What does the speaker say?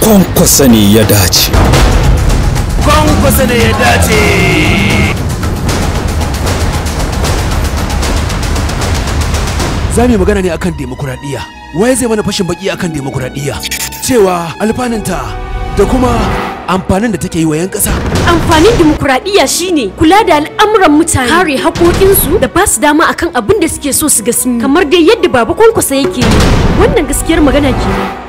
kwankwasa ne ya dace kwankwasa ne ya dace za mu magana ne akan demokuraɗiyya waye zai mana fashin baki akan demokuraɗiyya cewa alfananta da kuma amfanin da take yi wa 'yan ƙasa Amfanin dimokuraɗiyya shine kula da al'amuran mutane, kare haƙoƙinsu da ba su dama akan abin da suke so su ga sun. Kamar dai yadda baba kwankwasa yake yi. Wannan gaskiyar magana kenan.